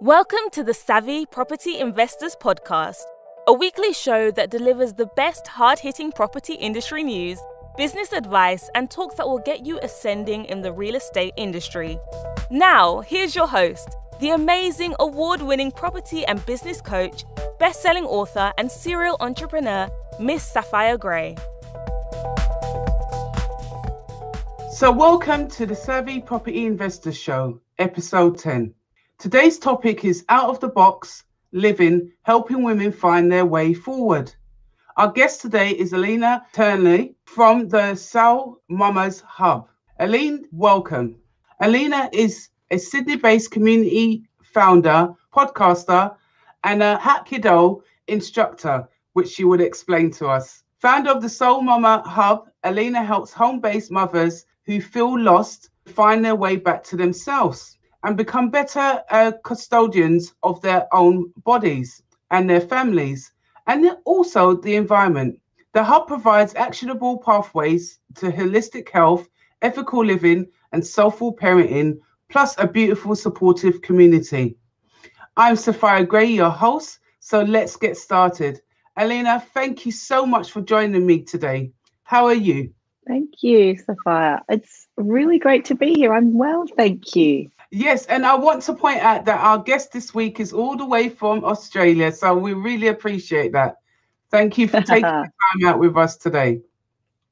Welcome to the Savvy Property Investors Podcast, a weekly show that delivers the best hard hitting property industry news, business advice, and talks that will get you ascending in the real estate industry. Now, here's your host, the amazing award winning property and business coach, best selling author, and serial entrepreneur, Miss Sapphire Gray. So, welcome to the Savvy Property Investors Show, episode 10. Today's topic is out of the box living, helping women find their way forward. Our guest today is Alena Turley from the Soul Mamas Hub. Aline, welcome. Alena is a Sydney based community founder, podcaster, and a Hapkido instructor, which she would explain to us. Founder of the Soul Mama Hub, Alena helps home based mothers who feel lost find their way back to themselves and become better uh, custodians of their own bodies and their families, and also the environment. The hub provides actionable pathways to holistic health, ethical living, and soulful parenting, plus a beautiful, supportive community. I'm Sapphire Gray, your host, so let's get started. Alena, thank you so much for joining me today. How are you? Thank you, Sapphire. It's really great to be here. I'm well, thank you. Yes, and I want to point out that our guest this week is all the way from Australia, so we really appreciate that. Thank you for taking the time out with us today.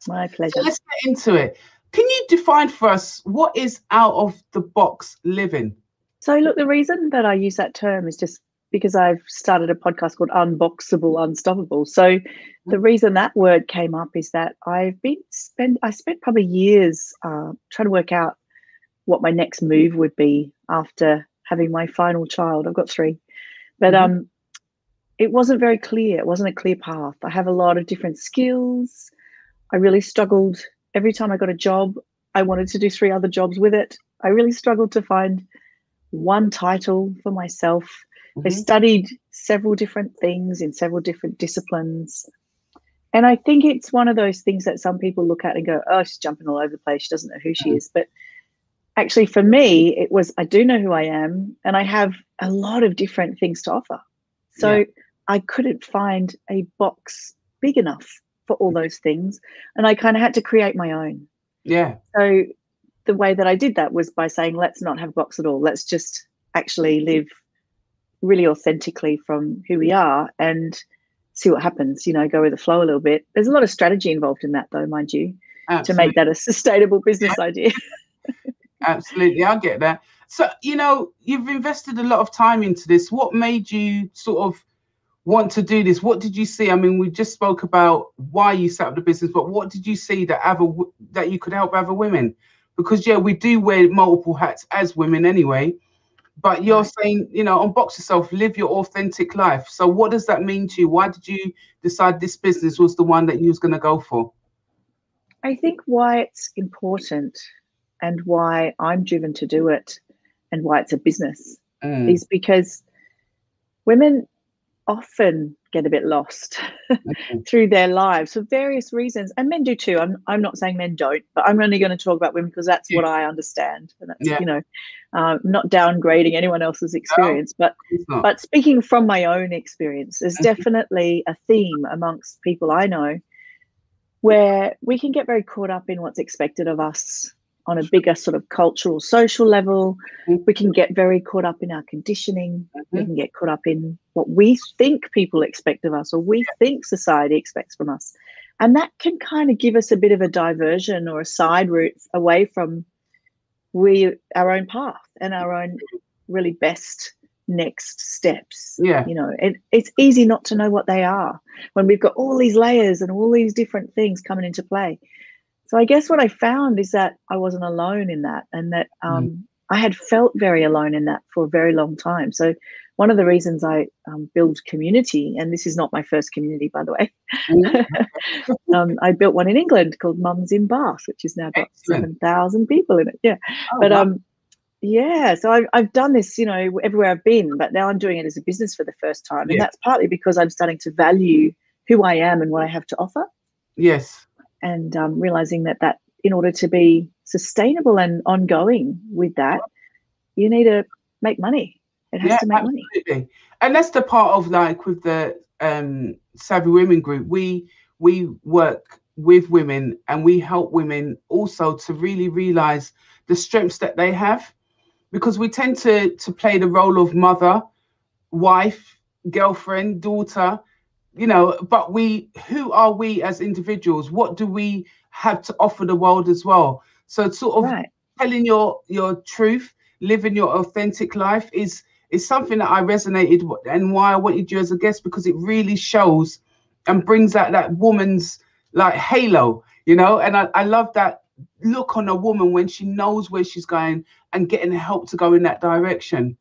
My pleasure. So let's get into it. Can you define for us what is out of the box living? So, look, the reason that I use that term is just because I've started a podcast called Unboxable Unstoppable. So, the reason that word came up is that I've been spent I spent probably years uh, trying to work out what my next move would be after having my final child. I've got three, but mm-hmm. um, it wasn't very clear. It wasn't a clear path. I have a lot of different skills. I really struggled every time I got a job. I wanted to do three other jobs with it. I really struggled to find one title for myself. Mm-hmm. I studied several different things in several different disciplines. And I think it's one of those things that some people look at and go, oh, she's jumping all over the place. She doesn't know who she mm-hmm. is. But actually for me it was i do know who i am and i have a lot of different things to offer so yeah. i couldn't find a box big enough for all those things and i kind of had to create my own yeah so the way that i did that was by saying let's not have a box at all let's just actually live really authentically from who we are and see what happens you know go with the flow a little bit there's a lot of strategy involved in that though mind you Absolutely. to make that a sustainable business yeah. idea Absolutely, I get that. So, you know, you've invested a lot of time into this. What made you sort of want to do this? What did you see? I mean, we just spoke about why you set up the business, but what did you see that other that you could help other women? Because yeah, we do wear multiple hats as women anyway. But you're saying, you know, unbox yourself, live your authentic life. So what does that mean to you? Why did you decide this business was the one that you was going to go for? I think why it's important and why I'm driven to do it and why it's a business mm. is because women often get a bit lost okay. through their lives for various reasons and men do too i'm, I'm not saying men don't but i'm only going to talk about women because that's yeah. what i understand and that's yeah. you know uh, not downgrading anyone else's experience no, but but speaking from my own experience there's definitely a theme amongst people i know where we can get very caught up in what's expected of us on a bigger sort of cultural, social level. Mm-hmm. We can get very caught up in our conditioning. Mm-hmm. We can get caught up in what we think people expect of us or we think society expects from us. And that can kind of give us a bit of a diversion or a side route away from we our own path and our own really best next steps. Yeah. You know, it, it's easy not to know what they are when we've got all these layers and all these different things coming into play. So I guess what I found is that I wasn't alone in that, and that mm. um, mm. I had felt very alone in that for a very long time. So one of the reasons I um, build community, and this is not my first community, by the way, mm. um, I built one in England called Mums in Bath, which has now got seven thousand people in it. Yeah, oh, but wow. um, yeah, so I've I've done this, you know, everywhere I've been, but now I'm doing it as a business for the first time, and yeah. that's partly because I'm starting to value who I am and what I have to offer. Yes and um, realizing that that in order to be sustainable and ongoing with that, you need to make money. It has yeah, to make absolutely. money. And that's the part of like with the um, Savvy Women Group. We we work with women and we help women also to really realize the strengths that they have because we tend to to play the role of mother wife girlfriend daughter you know but we who are we as individuals? What do we have to offer the world as well? So sort of right. telling your your truth living your authentic life is is something that i resonated with and why i wanted you as a guest because it really shows and brings out that woman's like halo you know? And i, I love that look on a woman when she knows where she's going and getting help to go in that direction.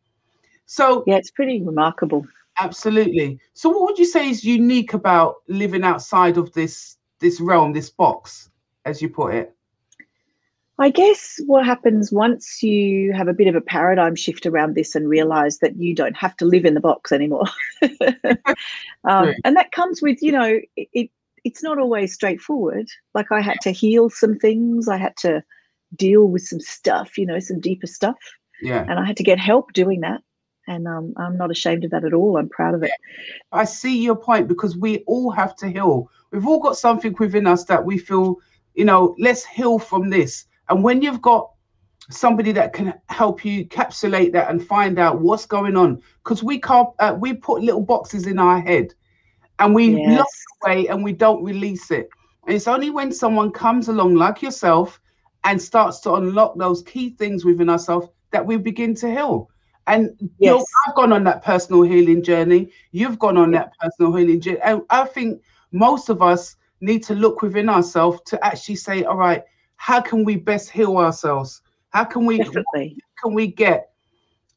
So yeah it's pretty remarkable Absolutely. So, what would you say is unique about living outside of this this realm, this box, as you put it? I guess what happens once you have a bit of a paradigm shift around this and realize that you don't have to live in the box anymore. um, and that comes with, you know, it, it, it's not always straightforward. Like I had to heal some things, I had to deal with some stuff, you know, some deeper stuff. Yeah. And I had to get help doing that and um, I'm not ashamed of that at all. I'm proud of it. I see your point because we all have to heal. We've all got something within us that we feel, you know, let's heal from this. And when you've got somebody that can help you capsulate that and find out what's going on, because we can't, uh, we put little boxes in our head, and we yes. lock away and we don't release it. And it's only when someone comes along like yourself and starts to unlock those key things within ourselves that we begin to heal. And yes. I've gone on that personal healing journey. You've gone on that personal healing journey. And I think most of us need to look within ourselves to actually say, all right, how can we best heal ourselves? How can we can we get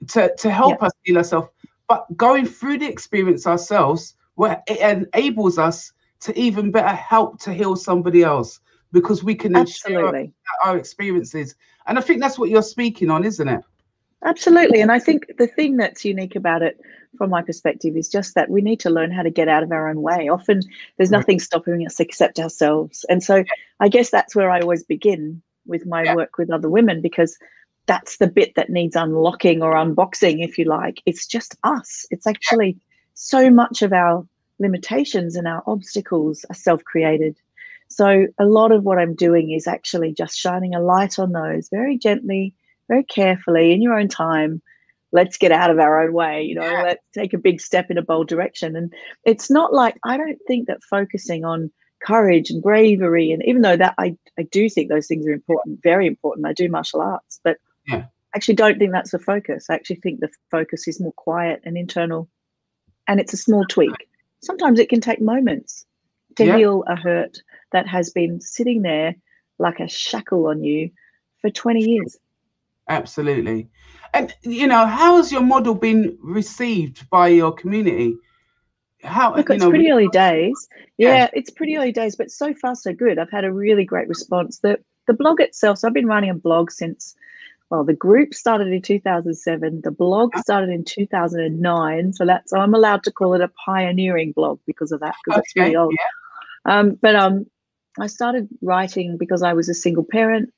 to, to help yeah. us heal ourselves? But going through the experience ourselves, where it enables us to even better help to heal somebody else because we can Absolutely. share our experiences. And I think that's what you're speaking on, isn't it? Absolutely. And I think the thing that's unique about it from my perspective is just that we need to learn how to get out of our own way. Often there's nothing stopping us except ourselves. And so I guess that's where I always begin with my yeah. work with other women because that's the bit that needs unlocking or unboxing, if you like. It's just us. It's actually so much of our limitations and our obstacles are self created. So a lot of what I'm doing is actually just shining a light on those very gently very carefully in your own time let's get out of our own way you know yeah. let's take a big step in a bold direction and it's not like i don't think that focusing on courage and bravery and even though that i, I do think those things are important very important i do martial arts but yeah. I actually don't think that's the focus i actually think the focus is more quiet and internal and it's a small tweak sometimes it can take moments to yeah. heal a hurt that has been sitting there like a shackle on you for 20 years Absolutely. And you know, how has your model been received by your community? How Look, it's know, pretty early days. Yeah, yeah, it's pretty early days, but so far so good. I've had a really great response. The the blog itself, so I've been running a blog since well, the group started in 2007. The blog started in 2009. So that's I'm allowed to call it a pioneering blog because of that, because okay, it's really old. Yeah. Um, but um, I started writing because I was a single parent.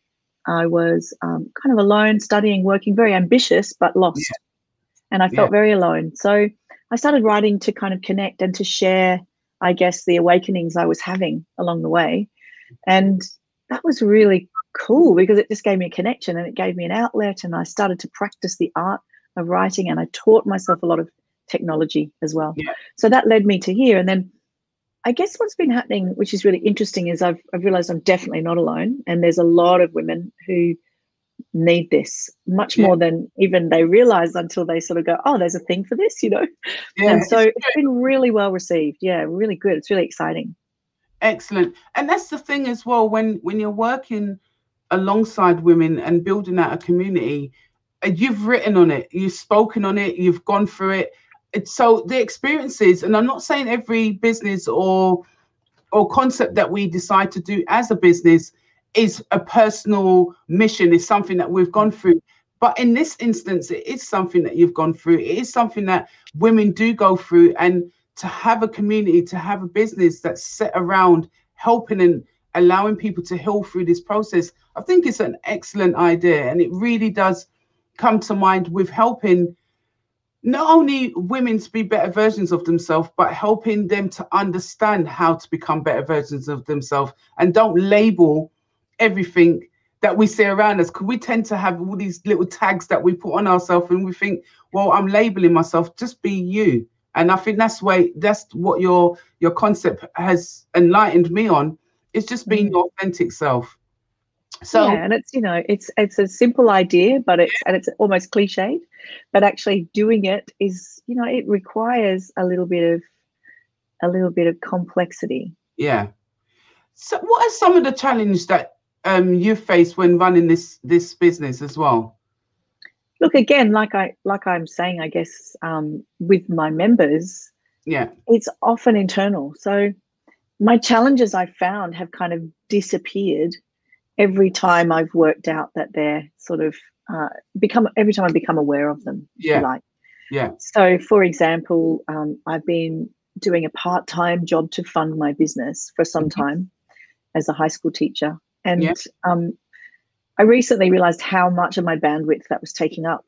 I was um, kind of alone, studying, working, very ambitious, but lost. Yeah. And I felt yeah. very alone. So I started writing to kind of connect and to share, I guess, the awakenings I was having along the way. And that was really cool because it just gave me a connection and it gave me an outlet. And I started to practice the art of writing and I taught myself a lot of technology as well. Yeah. So that led me to here. And then I guess what's been happening, which is really interesting, is I've, I've realized I'm definitely not alone. And there's a lot of women who need this much yeah. more than even they realize until they sort of go, oh, there's a thing for this, you know? Yeah, and so it's, it's been really well received. Yeah, really good. It's really exciting. Excellent. And that's the thing as well, when when you're working alongside women and building out a community, uh, you've written on it, you've spoken on it, you've gone through it so the experiences and i'm not saying every business or or concept that we decide to do as a business is a personal mission is something that we've gone through. But in this instance it is something that you've gone through. It is something that women do go through and to have a community to have a business that's set around helping and allowing people to heal through this process i think it's an excellent idea. And it really does come to mind with helping not only women to be better versions of themselves, but helping them to understand how to become better versions of themselves and don't label everything that we see around us. Because we tend to have all these little tags that we put on ourselves and we think well i'm labeling myself just be you. And i think that's way that's what your your concept has enlightened me on it's just being mm. your authentic self so yeah, and it's you know it's it's a simple idea but it's and it's almost cliched but actually doing it is you know it requires a little bit of a little bit of complexity yeah so what are some of the challenges that um, you face when running this this business as well? Look again, like I like I'm saying, I guess um, with my members, yeah, it's often internal. So my challenges I found have kind of disappeared every time I've worked out that they're sort of uh, become every time I become aware of them. Yeah. like. Yeah. So, for example, um, I've been doing a part time job to fund my business for some mm-hmm. time as a high school teacher. And yeah. um, I recently realized how much of my bandwidth that was taking up.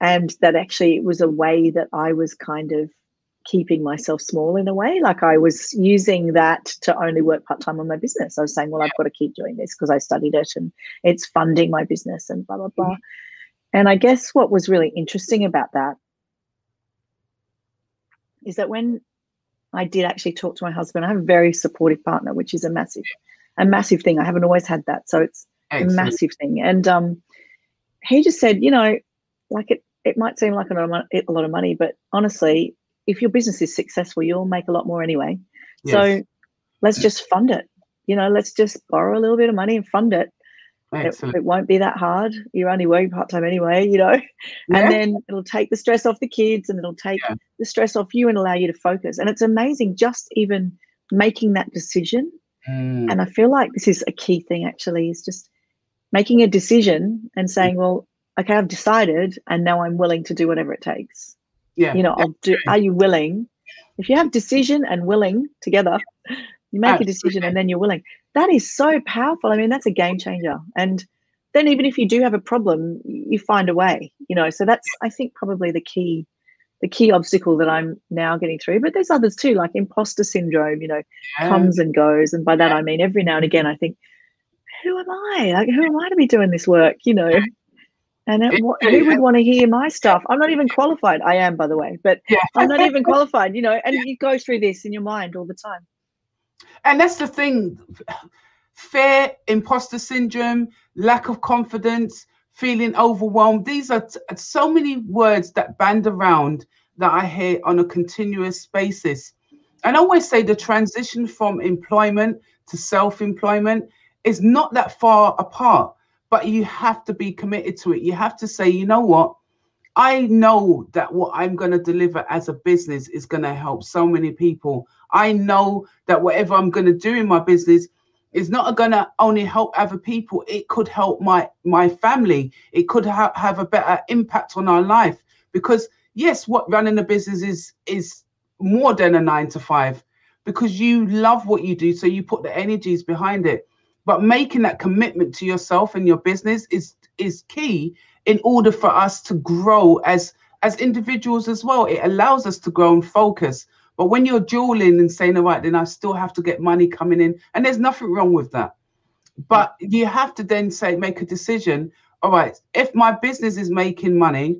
And that actually it was a way that I was kind of keeping myself small in a way. Like I was using that to only work part time on my business. I was saying, well. I've got to keep doing this because I studied it and it's funding my business and blah, blah, blah. Mm-hmm. And I guess what was really interesting about that is that when I did actually talk to my husband, I have a very supportive partner, which is a massive a massive thing. I haven't always had that, so it's Excellent. a massive thing. And um, he just said, you know, like it, it might seem like a lot of money, but honestly, if your business is successful, you'll make a lot more anyway. Yes. So let's just fund it. You know, let's just borrow a little bit of money and fund it. It, it, won't be that hard. You're only working part time anyway, you know, yeah. and then it'll take the stress off the kids and it'll take yeah. the stress off you and allow you to focus. And it's amazing just even making that decision Mm. And I feel like this is a key thing actually, is just making a decision and saying, well, okay, I've decided and now I'm willing to do whatever it takes. Yeah. You know, I'll do are you willing? If you have decision and willing together, you make Absolutely. a decision and then you're willing. That is so powerful. I mean, that's a game changer. And then even if you do have a problem, you find a way, you know. So that's I think probably the key the key obstacle that I'm now getting through. But there's others too, like imposter syndrome, you know, yeah. comes and goes. And by that, I mean, every now and again, I think, who am I? Like, who am I to be doing this work, you know? And it, what, who would want to hear my stuff? I'm not even qualified. I am, by the way, but yeah. I'm not even qualified, you know, and yeah. you go through this in your mind all the time. And that's the thing fear, imposter syndrome, lack of confidence, feeling overwhelmed. These are t- so many words that band around that I hear on a continuous basis. And I always say the transition from employment to self employment is not that far apart, but you have to be committed to it. You have to say, you know what? I know that what I'm going to deliver as a business is going to help so many people. I know that whatever I'm going to do in my business is not going to only help other people it could help my my family it could ha- have a better impact on our life because yes what running a business is is more than a 9 to 5 because you love what you do so you put the energies behind it but making that commitment to yourself and your business is is key in order for us to grow as as individuals as well it allows us to grow and focus but when you're dueling and saying, all right, then I still have to get money coming in, and there's nothing wrong with that. But you have to then say, make a decision. All right, if my business is making money,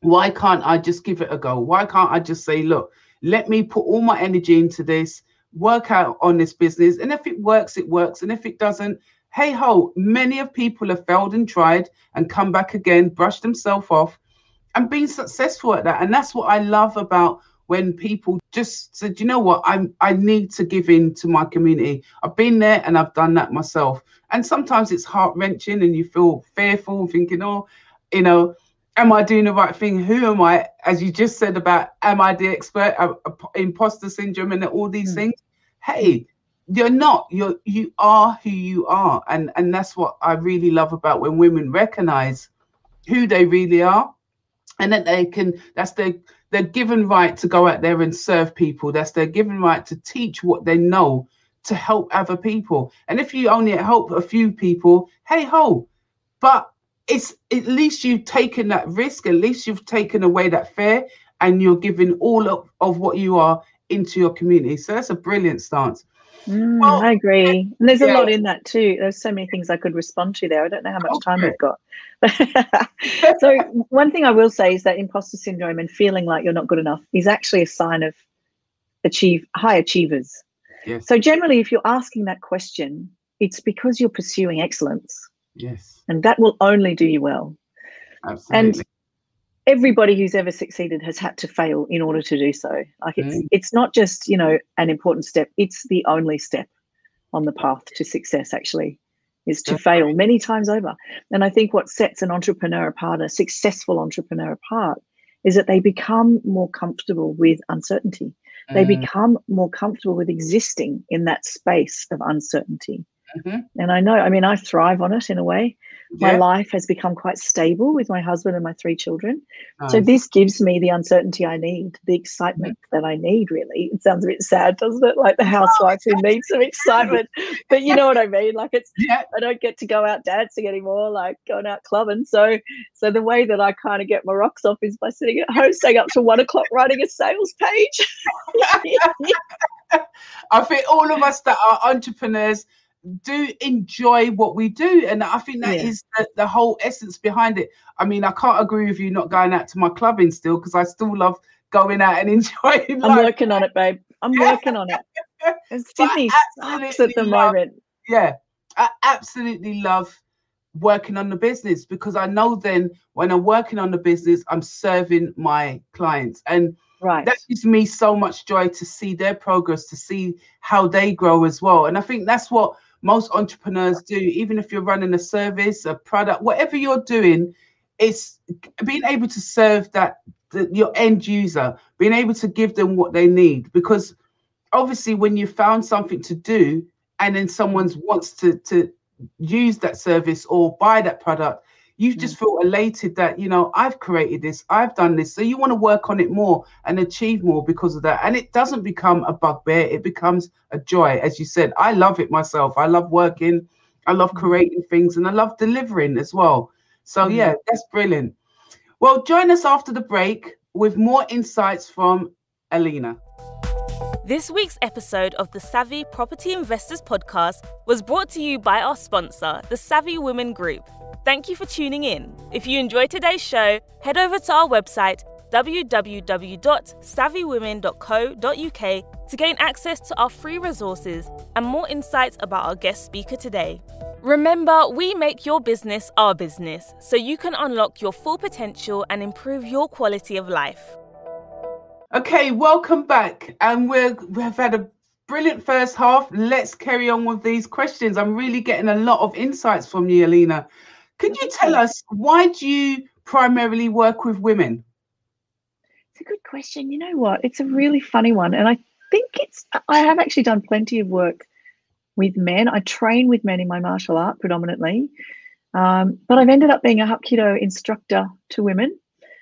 why can't I just give it a go? Why can't I just say, look, let me put all my energy into this, work out on this business, and if it works, it works, and if it doesn't, hey ho, many of people have failed and tried and come back again, brushed themselves off, and been successful at that. And that's what I love about when people just said, you know what, I'm I need to give in to my community. I've been there and I've done that myself. And sometimes it's heart wrenching and you feel fearful, thinking, oh, you know, am I doing the right thing? Who am I? As you just said about, am I the expert? Uh, imposter syndrome and all these mm. things. Hey, you're not. You're you are who you are, and and that's what I really love about when women recognize who they really are, and that they can. That's their they're given right to go out there and serve people. That's their given right to teach what they know to help other people. And if you only help a few people, hey ho. But it's at least you've taken that risk, at least you've taken away that fear, and you're giving all of, of what you are into your community. So that's a brilliant stance. Mm, well, I agree. And there's yeah. a lot in that too. There's so many things I could respond to there. I don't know how much okay. time we've got. so one thing I will say is that imposter syndrome and feeling like you're not good enough is actually a sign of achieve high achievers. Yes. So generally, if you're asking that question, it's because you're pursuing excellence. Yes. And that will only do you well. Absolutely. And everybody who's ever succeeded has had to fail in order to do so. Like it's mm. it's not just, you know, an important step, it's the only step on the path to success actually is to fail many times over. And I think what sets an entrepreneur apart, a successful entrepreneur apart, is that they become more comfortable with uncertainty. They mm. become more comfortable with existing in that space of uncertainty. Mm-hmm. And I know, I mean, I thrive on it in a way. My life has become quite stable with my husband and my three children. Nice. So this gives me the uncertainty I need, the excitement mm-hmm. that I need, really. It sounds a bit sad, doesn't it? Like the housewife who needs some excitement. But you know what I mean? Like it's yeah. I don't get to go out dancing anymore, like going out clubbing. So so the way that I kind of get my rocks off is by sitting at home, staying up till one o'clock writing a sales page. I think all of us that are entrepreneurs do enjoy what we do and i think that yeah. is the, the, whole essence behind it. I mean i can't agree with you not going out to my clubbing still because i still love going out and enjoying i'm life. working on it babe. I'm working on it. Sydney sucks at the love, moment. Yeah i absolutely love working on the business because i know then when i'm working on the business i'm serving my clients and right. that gives me so much joy to see their progress to see how they grow as well and i think that's what most entrepreneurs do, even if you're running a service, a product, whatever you're doing, it's being able to serve that the, your end user, being able to give them what they need. Because obviously, when you found something to do, and then someone wants to to use that service or buy that product, you just feel elated that you know i've created this i've done this so you want to work on it more and achieve more because of that. And it doesn't become a bugbear it becomes a joy. As you said i love it myself. I love working i love mm. creating things and i love delivering as well. So mm. yeah that's brilliant. Well join us after the break with more insights from alena this week's episode of the Savvy Property Investors Podcast was brought to you by our sponsor, the Savvy Women Group. Thank you for tuning in. If you enjoyed today's show, head over to our website www.savvywomen.co.uk to gain access to our free resources and more insights about our guest speaker today. Remember, we make your business our business so you can unlock your full potential and improve your quality of life. Okay, welcome back. And we're, we've had a brilliant first half. Let's carry on with these questions. I'm really getting a lot of insights from you, Alena. Could you tell us why do you primarily work with women? It's a good question. You know what? It's a really funny one. And I think it's, I have actually done plenty of work with men. I train with men in my martial art predominantly. Um, but I've ended up being a Hapkido instructor to women.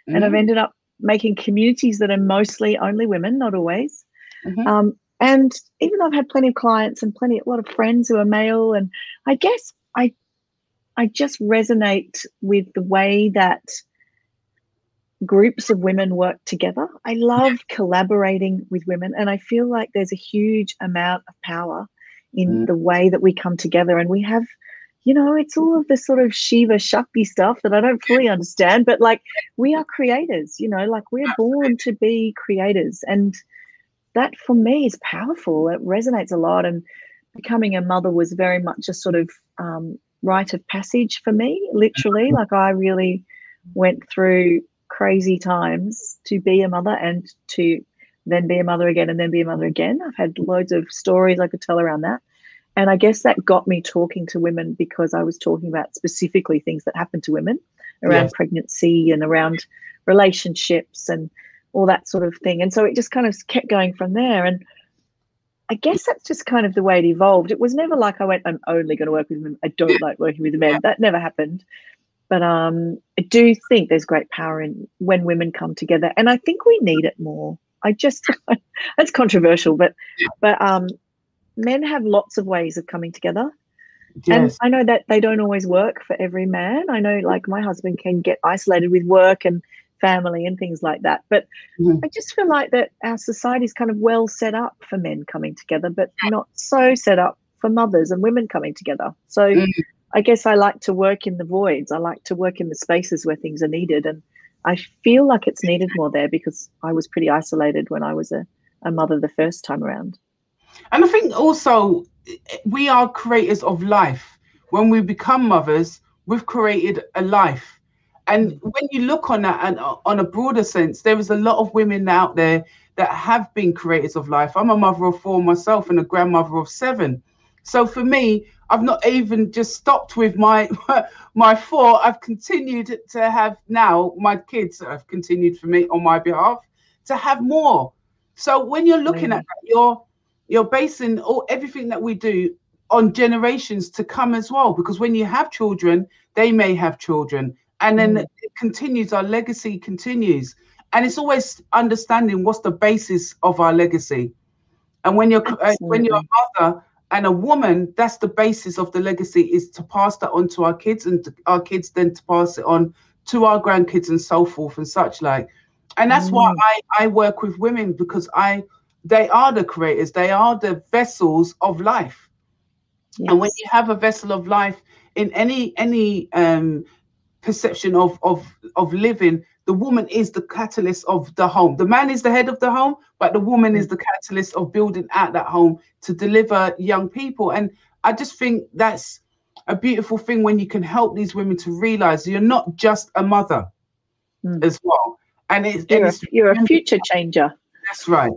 And I've mm. ended up making communities that are mostly only women, not always. Mm-hmm. Um, and even though I've had plenty of clients and plenty, a lot of friends who are male, and I guess I I just resonate with the way that groups of women work together. I love collaborating with women, and I feel like there's a huge amount of power in mm. the way that we come together. And we have, you know, it's all of this sort of Shiva Shakti stuff that I don't fully understand, but like we are creators, you know, like we're born to be creators. And that for me is powerful. It resonates a lot. And becoming a mother was very much a sort of um, rite of passage for me, literally. Mm-hmm. Like I really went through crazy times to be a mother and to then be a mother again and then be a mother again. I've had loads of stories I could tell around that. And I guess that got me talking to women because I was talking about specifically things that happen to women around yes. pregnancy and around relationships and all that sort of thing. And so it just kind of kept going from there. And I guess that's just kind of the way it evolved. It was never like I went, I'm only going to work with men. I don't like working with men. That never happened. But um, I do think there's great power in when women come together, and I think we need it more. I just that's controversial, but but um, men have lots of ways of coming together. And I know that they don't always work for every man. I know, like, my husband can get isolated with work and family and things like that. But mm. I just feel like that our society is kind of well set up for men coming together, but not so set up for mothers and women coming together. So mm. I guess I like to work in the voids. I like to work in the spaces where things are needed. And I feel like it's needed more there because I was pretty isolated when I was a, a mother the first time around. And I think also we are creators of life. When we become mothers, we've created a life. And when you look on that and on a broader sense, there is a lot of women out there that have been creators of life. I'm a mother of four myself and a grandmother of seven. So for me, I've not even just stopped with my my four. I've continued to have now my kids have continued for me on my behalf to have more. So when you're looking mm. at that, you're you're basing all everything that we do on generations to come as well. Because when you have children, they may have children, and then mm. it continues. Our legacy continues, and it's always understanding what's the basis of our legacy. And when you're uh, when you're a mother and a woman, that's the basis of the legacy is to pass that on to our kids, and to, our kids then to pass it on to our grandkids and so forth and such like. And that's mm. why I I work with women because I they are the creators they are the vessels of life. Yes. and when you have a vessel of life in any any um perception of of of living the woman is the catalyst of the home. The man is the head of the home but the woman is mm. the catalyst of building out that home to deliver young people. And i just think that's a beautiful thing when you can help these women to realize you're not just a mother mm. as well. And it's you're, and it's, a, you're a future changer. That's right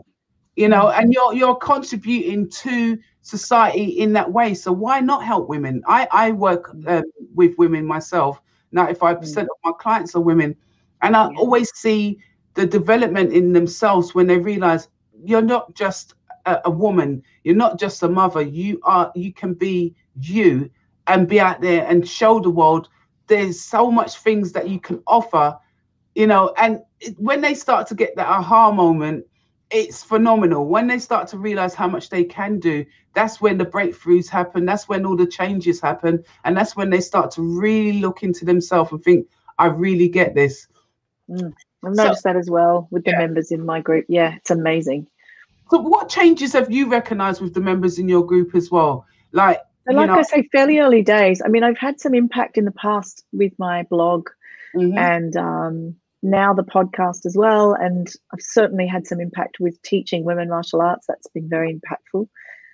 you know and you're you're contributing to society in that way. So why not help women? I i work uh, with women myself. 95% mm. of my clients are women. And i always see the development in themselves when they realize you're not just a, a, woman. You're not just a mother. You are you can be you and be out there and show the world there's so much things that you can offer you know and when they start to get that aha moment it's phenomenal. When they start to realize how much they can do that's when the breakthroughs happen. That's when all the changes happen. And that's when they start to really look into themselves and think i really get this. Mm, i've noticed so, that as well with the yeah. members in my group. Yeah it's amazing. So what changes have you recognized with the members in your group as well? Like like know, i say fairly early days i mean i've had some impact in the past with my blog mm-hmm. and um now the podcast as well. And I've certainly had some impact with teaching women martial arts. That's been very impactful.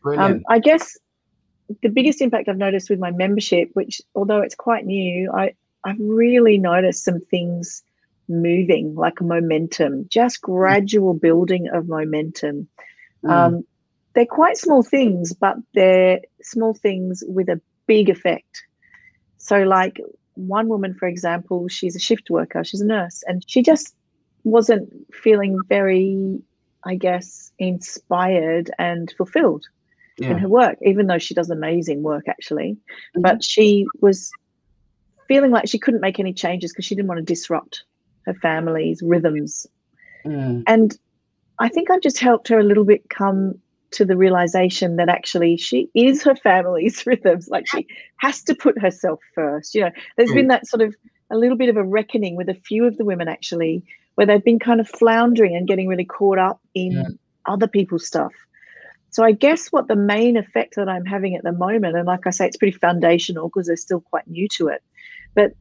Um, I guess the biggest impact I've noticed with my membership, which although it's quite new, I, I've really noticed some things moving like a momentum, just gradual building of momentum. Mm. Um, they're quite small things, but they're small things with a big effect. So, like one woman, for example, she's a shift worker, she's a nurse, and she just wasn't feeling very, I guess, inspired and fulfilled yeah. in her work, even though she does amazing work actually. Mm-hmm. But she was feeling like she couldn't make any changes because she didn't want to disrupt her family's rhythms. Mm. And I think I've just helped her a little bit come to the realization that actually she is her family's rhythms. Like she has to put herself first. You know, there's mm. been that sort of a little bit of a reckoning with a few of the women actually, where they've been kind of floundering and getting really caught up in yeah. other people's stuff. So I guess what the main effect that I'm having at the moment, and like I say, it's pretty foundational because they're still quite new to it, but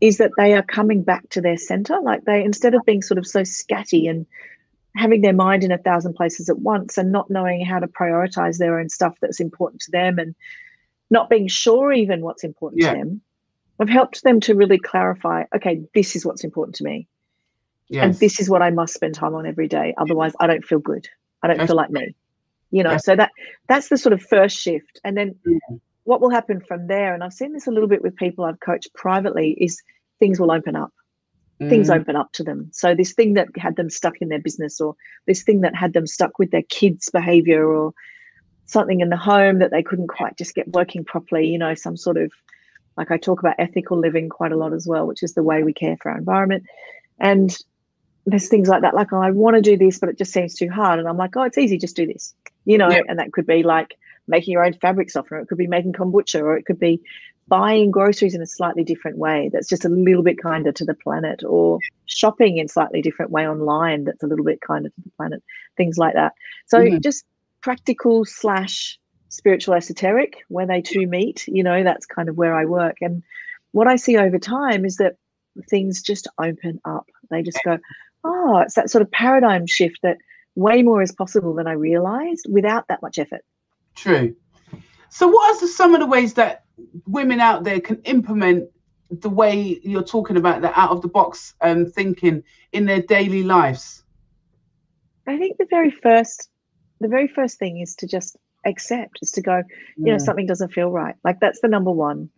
is that they are coming back to their center. Like they, instead of being sort of so scatty and having their mind in a thousand places at once and not knowing how to prioritize their own stuff that's important to them and not being sure even what's important yeah. to them i've helped them to really clarify okay this is what's important to me. Yes. and this is what i must spend time on every day. Otherwise i don't feel good. I don't feel like me. you know so that that's the sort of first shift. And then mm-hmm. what will happen from there and i've seen this a little bit with people i've coached privately is things will open up things mm. open up to them. So this thing that had them stuck in their business or this thing that had them stuck with their kids' behavior or something in the home that they couldn't quite just get working properly, you know, some sort of like I talk about ethical living quite a lot as well, which is the way we care for our environment. And there's things like that, like, oh, I want to do this, but it just seems too hard. And I'm like, oh, it's easy, just do this, you know, and that could be like making your own fabric softener, it could be making kombucha, or it could be buying groceries in a slightly different way that's just a little bit kinder to the planet, or shopping in slightly different way online that's a little bit kinder to the planet, things like that. So mm-hmm. just practical slash spiritual esoteric where they two meet, you know, that's kind of where I work. And what I see over time is that things just open up. They just go, oh, it's that sort of paradigm shift that way more is possible than I realized without that much effort. True. So, what are some of the ways that women out there can implement the way you're talking about the out of the box um, thinking in their daily lives? I think the very first, the very first thing is to just accept, is to go, you know, something doesn't feel right. Like that's the number one.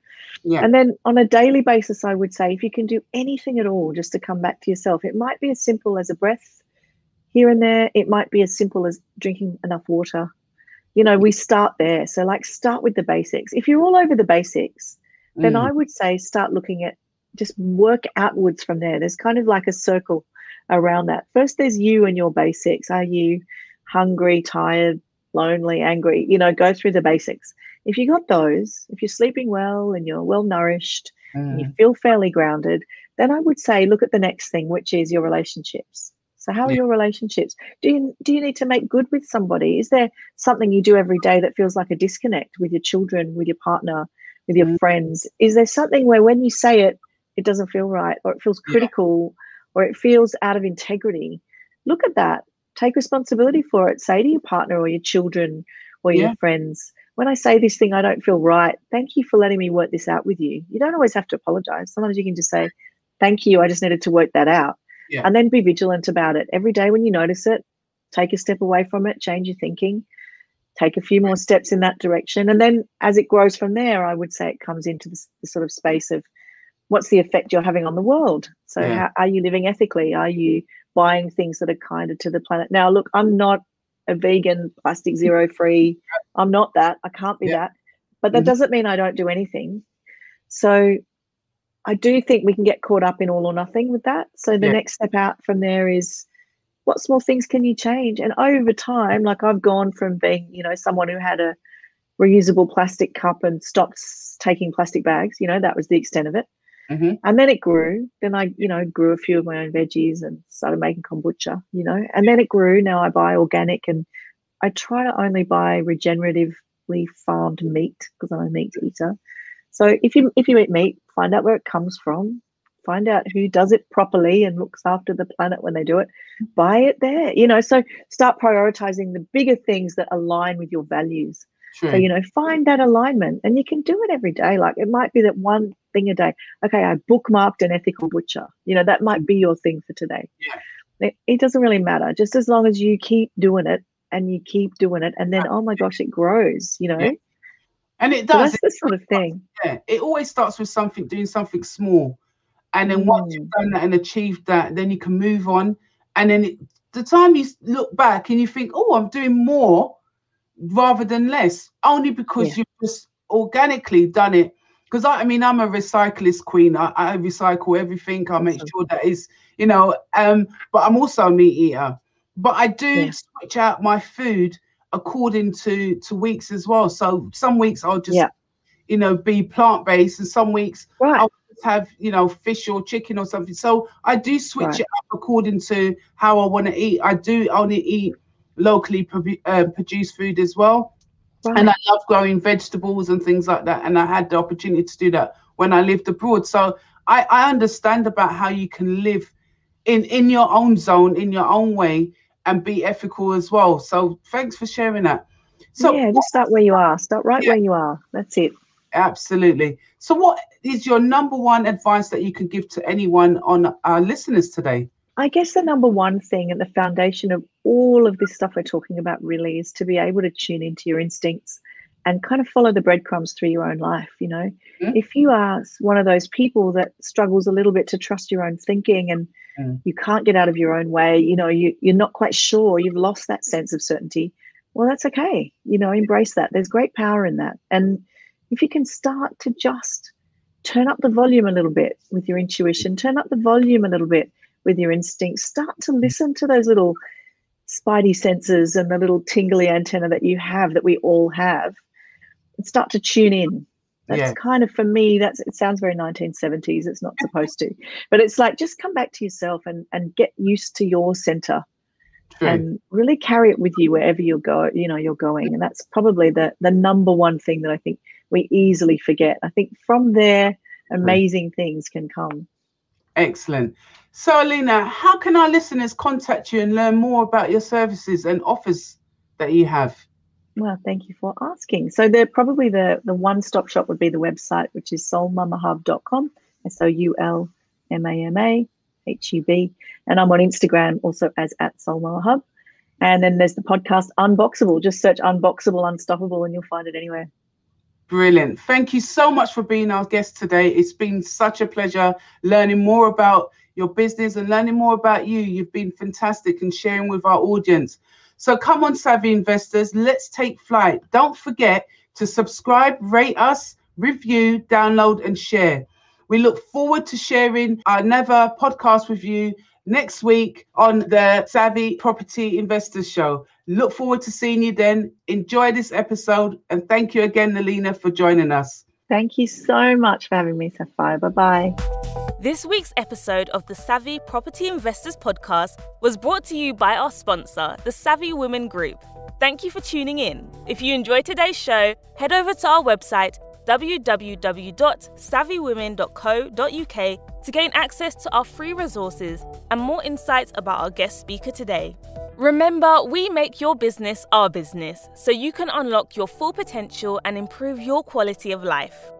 Yeah. And then on a daily basis, I would say if you can do anything at all just to come back to yourself, it might be as simple as a breath here and there. It might be as simple as drinking enough water. You know, we start there. So, like, start with the basics. If you're all over the basics, then mm. I would say start looking at just work outwards from there. There's kind of like a circle around that. First, there's you and your basics. Are you hungry, tired, lonely, angry? You know, go through the basics. If you got those, if you're sleeping well and you're well nourished mm. and you mm. feel fairly grounded, then I would say look at the next thing, which is your relationships. So how are yeah. your relationships? Do you do you need to make good with somebody? Is there something you do every day that feels like a disconnect with your children, with your partner, with your mm. friends? Is there something where when you say it, it doesn't feel right, or it feels critical, yeah. or it feels out of integrity? Look at that. Take responsibility for it. Say to your partner or your children or your friends, when I say this thing, I don't feel right. Thank you for letting me work this out with you. You don't always have to apologize. Sometimes you can just say, Thank you. I just needed to work that out yeah. and then be vigilant about it. Every day when you notice it take a step away from it change your thinking take a few more steps in that direction. And then as it grows from there i would say it comes into the, the sort of space of what's the effect you're having on the world? So yeah. how, are you living ethically? Are you buying things that are kinder to the planet? Now look i'm not a vegan plastic zero free. I'm not that. I can't be yeah. that. But that mm-hmm. doesn't mean i don't do anything. So I do think we can get caught up in all or nothing with that. So the yeah. next step out from there is what small things can you change? And over time, like I've gone from being, you know, someone who had a reusable plastic cup and stopped taking plastic bags, you know, that was the extent of it. Mm-hmm. And then it grew. Then I, you know, grew a few of my own veggies and started making kombucha, you know, and then it grew. Now I buy organic and I try to only buy regeneratively farmed meat because I'm a meat eater. So if you if you eat meat, find out where it comes from, find out who does it properly and looks after the planet when they do it. Buy it there, you know. So start prioritizing the bigger things that align with your values. So you know, find that alignment, and you can do it every day. Like it might be that one thing a day. Okay, I bookmarked an ethical butcher. You know, that might be your thing for today. Yeah. It, it doesn't really matter, just as long as you keep doing it and you keep doing it, and then oh my gosh, it grows. You know. Yeah and it does. So that's the sort of thing. Yeah, it always starts with something, doing something small, and then mm. once you've done that and achieved that, then you can move on. And then it, the time you look back and you think, oh, I'm doing more rather than less, only because yeah. you've just organically done it. Because I, I, mean, I'm a recyclist queen. I, I recycle everything. I make sure that is, you know, um, but I'm also a meat eater. But I do yeah. switch out my food according to to weeks as well. So some weeks I'll just yeah. you know be plant based, and some weeks right. I'll have you know fish or chicken or something. So I do switch right. it up according to how I want to eat. I do only eat locally uh, produced food as well. Right. And I love growing vegetables and things like that. And I had the opportunity to do that when I lived abroad. So I, I understand about how you can live in in your own zone, in your own way, and be ethical as well. So thanks for sharing that. So yeah, just start where you are. Start right yeah. where you are. That's it. Absolutely. So what is your number one advice that you can give to anyone on our listeners today? I guess the number one thing and the foundation of all of this stuff we're talking about really is to be able to tune into your instincts and kind of follow the breadcrumbs through your own life. You know, mm-hmm. if you are one of those people that struggles a little bit to trust your own thinking and mm. you can't get out of your own way, you know, you, you're not quite sure, you've lost that sense of certainty. Well, that's okay. You know, embrace that. There's great power in that. And if you can start to just turn up the volume a little bit with your intuition, turn up the volume a little bit with your instincts, start to listen to those little spidey senses and the little tingly antenna that you have that we all have and start to tune in. That's yeah. kind of for me that's it sounds very 1970s it's not supposed to. But it's like just come back to yourself and and get used to your center True. and really carry it with you wherever you're go you know you're going. And that's probably the the number one thing that i think we easily forget. I think from there amazing things can come. Excellent. So alena how can our listeners contact you and learn more about your services and offers that you have well, thank you for asking. So they're probably the, the one-stop shop would be the website, which is soulmamahub.com, S-O-U-L-M-A-M-A-H-U-B. And I'm on Instagram also as at soulmamahub. And then there's the podcast Unboxable. Just search Unboxable Unstoppable and you'll find it anywhere. Brilliant. Thank you so much for being our guest today. It's been such a pleasure learning more about your business and learning more about you. You've been fantastic and sharing with our audience. So come on, savvy investors, let's take flight. Don't forget to subscribe, rate us, review, download, and share. We look forward to sharing our another podcast with you next week on the Savvy Property Investors Show. Look forward to seeing you then. Enjoy this episode. And thank you again, Alena, for joining us. Thank you so much for having me, Sapphire. Bye bye. This week's episode of the Savvy Property Investors Podcast was brought to you by our sponsor, the Savvy Women Group. Thank you for tuning in. If you enjoyed today's show, head over to our website www.savvywomen.co.uk to gain access to our free resources and more insights about our guest speaker today. Remember, we make your business our business so you can unlock your full potential and improve your quality of life.